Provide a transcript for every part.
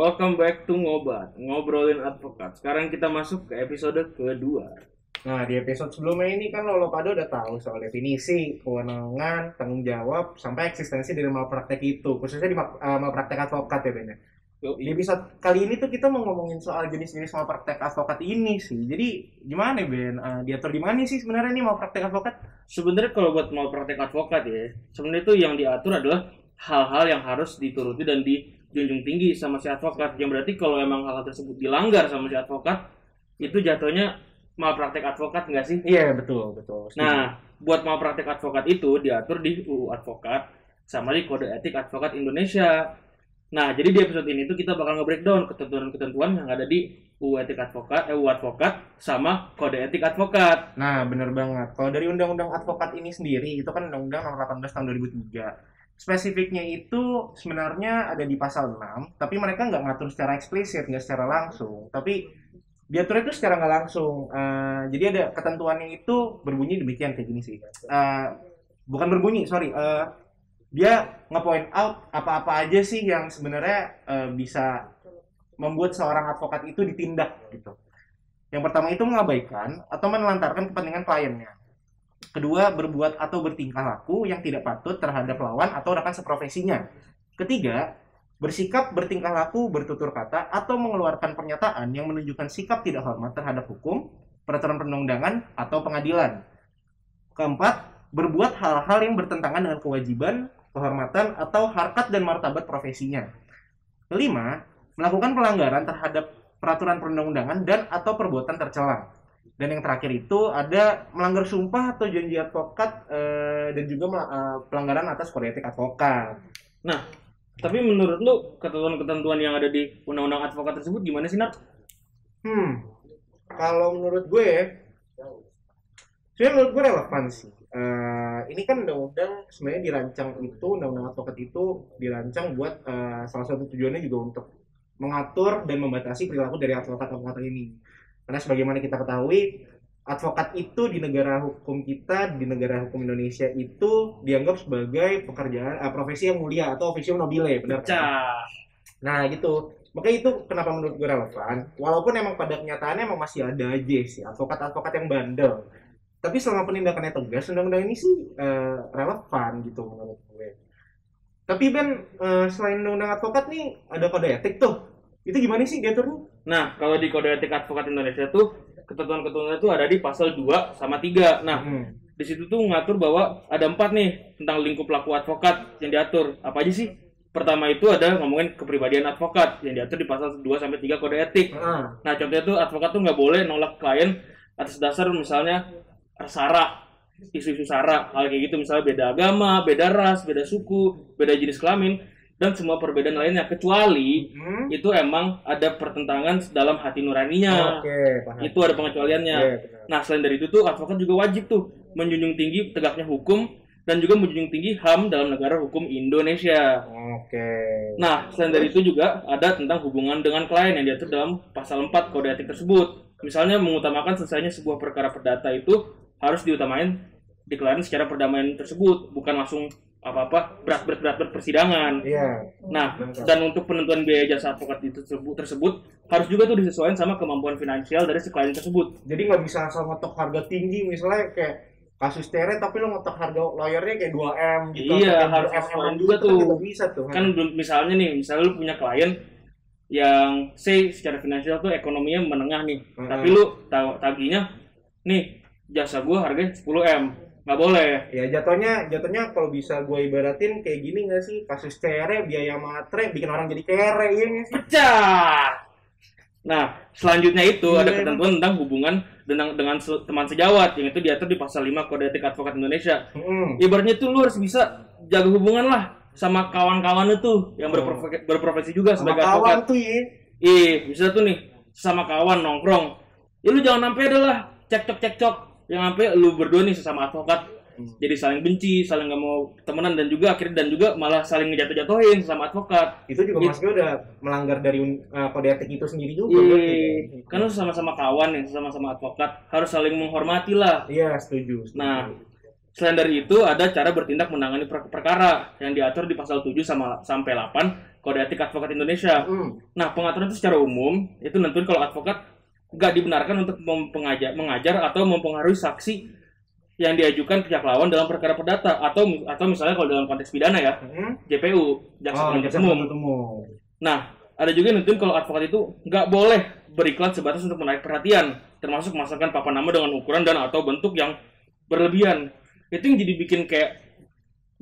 welcome back to Ngobat, ngobrolin advokat. Sekarang kita masuk ke episode kedua. Nah, di episode sebelumnya ini kan lo pada udah tahu soal definisi, kewenangan, tanggung jawab, sampai eksistensi dari malpraktek itu, khususnya di eh, malpraktek advokat ya Ben. ya. Di episode kali ini tuh kita mau ngomongin soal jenis-jenis malpraktek advokat ini sih. Jadi gimana Ben? Eh, diatur di mana sih sebenarnya nih malpraktek advokat? Sebenarnya kalau buat mau praktek advokat ya, sebenarnya itu yang diatur adalah hal-hal yang harus dituruti dan dijunjung tinggi sama si advokat. Yang berarti kalau emang hal tersebut dilanggar sama si advokat, itu jatuhnya malpraktek advokat nggak sih? Iya betul betul. Setuju. Nah, buat malpraktek advokat itu diatur di UU Advokat sama di Kode Etik Advokat Indonesia. Nah, jadi di episode ini tuh kita bakal nge-breakdown ketentuan-ketentuan yang ada di UU Etik Advokat, eh, UU Advokat sama Kode Etik Advokat. Nah, bener banget. Kalau dari Undang-Undang Advokat ini sendiri, itu kan Undang-Undang nomor 18 tahun 2003. Spesifiknya itu sebenarnya ada di pasal 6, tapi mereka nggak ngatur secara eksplisit, nggak secara langsung. Tapi diatur itu secara nggak langsung. Eh, jadi ada ketentuannya itu berbunyi demikian kayak gini sih. Eh, bukan berbunyi, sorry. Eh, dia nge-point out apa-apa aja sih yang sebenarnya eh, bisa membuat seorang advokat itu ditindak gitu. Yang pertama itu mengabaikan atau menelantarkan kepentingan kliennya. Kedua, berbuat atau bertingkah laku yang tidak patut terhadap lawan atau rekan seprofesinya. Ketiga, bersikap, bertingkah laku, bertutur kata, atau mengeluarkan pernyataan yang menunjukkan sikap tidak hormat terhadap hukum, peraturan perundang-undangan, atau pengadilan. Keempat, berbuat hal-hal yang bertentangan dengan kewajiban, kehormatan, atau harkat dan martabat profesinya. Kelima, melakukan pelanggaran terhadap peraturan perundang-undangan dan atau perbuatan tercela. Dan yang terakhir itu ada melanggar sumpah atau janji advokat eh, dan juga eh, pelanggaran atas kode etik advokat. Tapi menurut lu ketentuan-ketentuan yang ada di Undang-Undang Advokat tersebut gimana sih, Nar? Hmm, kalau menurut gue, sebenarnya menurut gue relevan sih. Eh, ini kan undang-undang sebenarnya dirancang itu, undang-undang advokat itu dirancang buat eh, salah satu tujuannya juga untuk mengatur dan membatasi perilaku dari advokat-advokat ini. Karena sebagaimana kita ketahui, advokat itu di negara hukum kita, di negara hukum Indonesia itu dianggap sebagai pekerjaan, eh, profesi yang mulia atau officium nobile, benar kan? Nah gitu. Makanya itu kenapa menurut gue relevan. Walaupun emang pada kenyataannya emang masih ada aja sih advokat-advokat yang bandel. Tapi selama penindakannya tegas, undang-undang ini sih eh, relevan gitu menurut gue. Tapi Ben, eh, selain undang-undang advokat nih ada kode etik tuh. Itu gimana sih diaturnya? Nah, kalau di Kode Etik Advokat Indonesia tuh ketentuan-ketentuan itu ada di pasal 2 sama 3. Nah, Hmm. di situ tuh ngatur bahwa ada empat nih tentang lingkup laku advokat yang diatur. Apa aja sih? Pertama itu ada ngomongin kepribadian advokat yang diatur di pasal 2 sampai 3 kode etik. Ah, Nah, contohnya tuh advokat tuh nggak boleh nolak klien atas dasar misalnya sara, isu-isu sara, hal kayak gitu misalnya beda agama, beda ras, beda suku, beda jenis kelamin dan semua perbedaan lainnya kecuali hmm? itu emang ada pertentangan dalam hati nuraninya. Oke, paham. Itu ada pengecualiannya. Iya, benar. Nah, selain dari itu tuh advokat juga wajib tuh menjunjung tinggi tegaknya hukum dan juga menjunjung tinggi HAM dalam negara hukum Indonesia. Oke. Nah, selain dari itu juga ada tentang hubungan dengan klien yang diatur dalam pasal 4 kode etik tersebut. Misalnya mengutamakan selesainya sebuah perkara perdata itu harus diutamain dikelarin secara perdamaian tersebut, bukan langsung apa-apa berat-berat berat persidangan. Iya. Nah, dan untuk penentuan biaya jasa advokat itu tersebut, tersebut harus juga tuh disesuaikan sama kemampuan finansial dari si klien tersebut. Jadi nggak bisa asal ngotok harga tinggi misalnya kayak kasus tere tapi lo ngotok harga lawyernya kayak 2M gitu. Iya, harus 2M sesuaiin gitu juga kan tuh. nggak bisa tuh. Kan belum- misalnya nih, misalnya lu punya klien yang say secara finansial tuh ekonominya menengah nih, Hmm. tapi lu tagihnya nih jasa gua harganya 10M. Nggak boleh. Ya jatuhnya jatuhnya kalau bisa gue ibaratin kayak gini nggak sih kasus tere biaya matre bikin orang jadi kere iya nggak sih? Pecah. Nah, selanjutnya itu Iya, ada ketentuan tentang hubungan dengan dengan teman sejawat yang itu diatur di pasal 5 Kode Etik Advokat Indonesia. Hmm. ibaratnya tuh lu harus bisa jaga hubungan lah sama kawan-kawan tuh yang berprofe- berprofesi juga Sama sebagai kawan advokat. tuh ya. Ih, bisa tuh nih sama kawan nongkrong. Ya lu jangan sampai ada lah cekcok-cekcok yang sampai lu berdua nih sesama advokat Hmm. jadi saling benci, saling nggak mau temenan dan juga akhirnya dan juga malah saling ngejatuh-jatuhin sesama advokat. Itu juga It- masuknya udah melanggar dari uh, kode etik itu sendiri juga. Ih, berarti. kan sama-sama kawan nih, sama-sama advokat harus saling menghormati lah. Iya setuju. setuju. Nah, Selain dari itu, ada cara bertindak menangani per- perkara yang diatur di pasal 7 sama sampai 8 Kode Etik Advokat Indonesia. Hmm. Nah, pengaturan itu secara umum itu nentuin kalau advokat nggak dibenarkan untuk mempengajar, mengajar atau mempengaruhi saksi yang diajukan pihak lawan dalam perkara perdata atau atau misalnya kalau dalam konteks pidana ya Hmm. JPU jaksa Oh, penuntut umum. Nah, ada juga yang kalau advokat itu nggak boleh beriklan sebatas untuk menarik perhatian, termasuk memasangkan papan nama dengan ukuran dan atau bentuk yang berlebihan. Itu yang jadi bikin kayak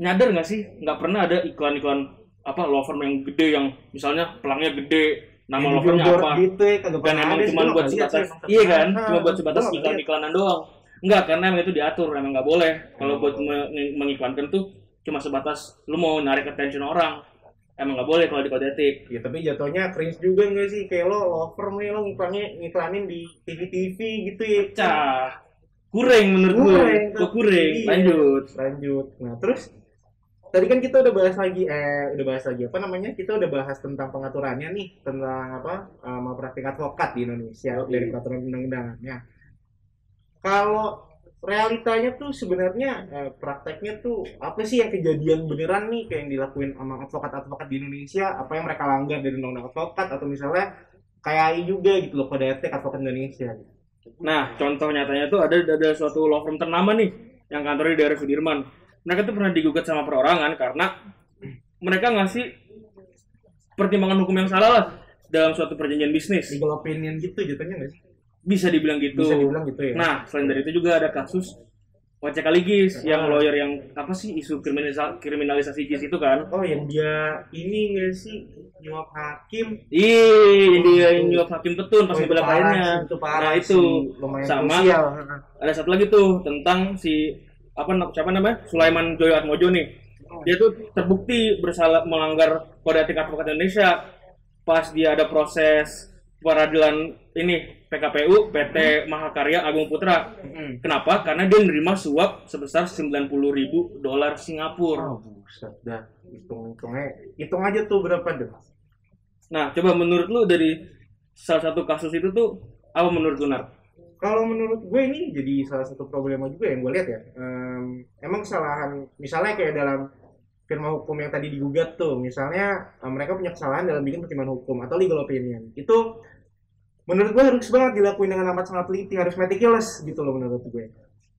nyadar nggak sih? Nggak pernah ada iklan-iklan apa law firm yang gede yang misalnya pelangnya gede, nama billboard apa? gitu ya, Dan pernah emang ada sih, cuma buat sebatas, iya kan? Cuma buat sebatas lihat. iklan-iklanan doang. Enggak, karena emang itu diatur, emang nggak boleh. Kalau Emang buat mengiklankan tuh cuma sebatas lu mau narik attention orang. Emang nggak boleh kalau di kode etik. Ya tapi jatuhnya cringe juga nggak sih kayak lo firm nih lo ngiklanin ngiklanin di TV-TV gitu ya. Cah, kurang menurut gue. Kurang, tapi kurang. iya. Lanjut. Lanjut. Nah terus tadi kan kita udah bahas lagi eh udah bahas lagi apa namanya kita udah bahas tentang pengaturannya nih tentang apa eh, malpraktik advokat di Indonesia Oke. dari peraturan undang-undangannya. Kalau realitanya tuh sebenarnya eh, prakteknya tuh apa sih yang kejadian beneran nih kayak yang dilakuin sama advokat-advokat di Indonesia apa yang mereka langgar dari undang-undang advokat atau misalnya kayak juga gitu loh kode etik advokat Indonesia Nah, contoh nyatanya tuh ada ada suatu law firm ternama nih yang kantornya di daerah Sudirman. Mereka tuh pernah digugat sama perorangan karena mereka ngasih pertimbangan hukum yang salah lah dalam suatu perjanjian bisnis. legal opinion gitu jatuhnya nggak sih Bisa dibilang gitu. bisa dibilang gitu ya Nah, selain dari itu juga ada kasus Ojek Kaligis yang Ah. lawyer yang apa sih isu kriminalisa- kriminalisasi JIS itu kan? Oh yang dia ini nggak sih nyuap hakim? Dia Oh, yang itu. nyuap hakim petun pas Oh, itu parah Nah, itu. Sama. krusial. Ada satu lagi tuh tentang si apa siapa namanya? Sulaiman Joyo Atmojo nih. Dia tuh terbukti bersalah melanggar kode etik advokat Indonesia pas dia ada proses peradilan ini PKPU PT Mahakarya Agung Putra. Mm-mm. Kenapa? Karena dia menerima suap sebesar 90.000 ribu dolar Singapura. Oh buset dah. Hitung hitungnya, hitung aja tuh berapa deh? Nah, coba menurut lu dari salah satu kasus itu tuh apa menurut lu Nar? Kalau menurut gue ini jadi salah satu problema juga yang gue lihat ya. Em, emang kesalahan, misalnya kayak dalam firma hukum yang tadi digugat tuh, misalnya eh, mereka punya kesalahan dalam bikin pertimbangan hukum atau legal opinion. Itu menurut gue harus banget dilakuin dengan amat sangat teliti, harus meticulous gitu loh menurut gue.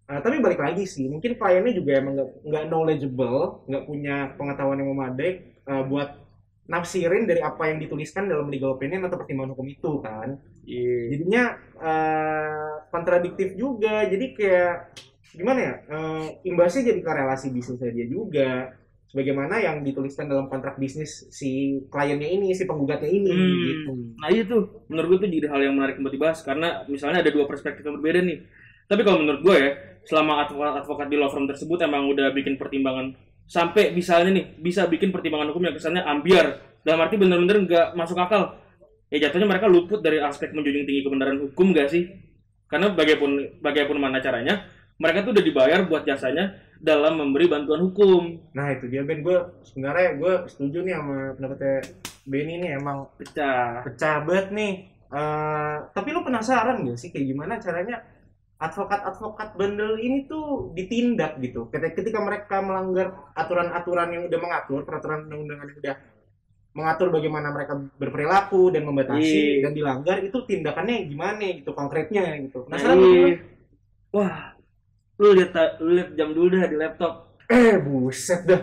Eh, tapi balik lagi sih, mungkin kliennya juga emang nggak knowledgeable, nggak punya pengetahuan yang memadai eh, buat nafsirin dari apa yang dituliskan dalam legal opinion atau pertimbangan hukum itu kan Iya. jadinya eh, kontradiktif juga jadi kayak gimana ya eh, imbasnya jadi ke relasi bisnisnya dia juga sebagaimana yang dituliskan dalam kontrak bisnis si kliennya ini si penggugatnya ini Hmm. gitu Nah itu menurut gue tuh jadi hal yang menarik buat dibahas karena misalnya ada dua perspektif yang berbeda nih. Tapi kalau menurut gue ya, selama advokat-advokat di law firm tersebut emang udah bikin pertimbangan sampai misalnya nih bisa bikin pertimbangan hukum yang kesannya ambiar dalam arti bener-bener nggak masuk akal. Ya jatuhnya mereka luput dari aspek menjunjung tinggi kebenaran hukum gak sih? Karena bagaimun bagaimana mana caranya, mereka tuh udah dibayar buat jasanya dalam memberi bantuan hukum. nah itu dia Ben gue sebenarnya gue setuju nih sama pendapatnya Benny nih emang Pecah. pecah banget nih Eh, tapi lu penasaran gak sih kayak gimana caranya advokat-advokat bandel ini tuh ditindak gitu ketika, mereka melanggar aturan-aturan yang udah mengatur peraturan undang-undangan yang udah mengatur bagaimana mereka berperilaku dan membatasi Iya. dan dilanggar itu tindakannya gimana gitu konkretnya gitu Nah, iya. sih, Wah, lu lihat lu lihat jam dulu dah di laptop. Eh buset dah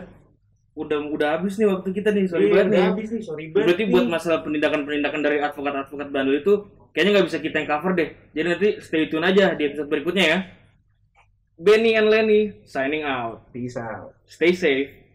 Udah udah habis nih waktu kita nih, sorry Iya, banget udah nih. habis nih sorry banget Berarti buat masalah penindakan-penindakan dari advokat-advokat bandel itu kayaknya nggak bisa kita yang cover deh. Jadi nanti stay tune aja di episode berikutnya ya. Benny and Lenny signing out. bisa Stay safe.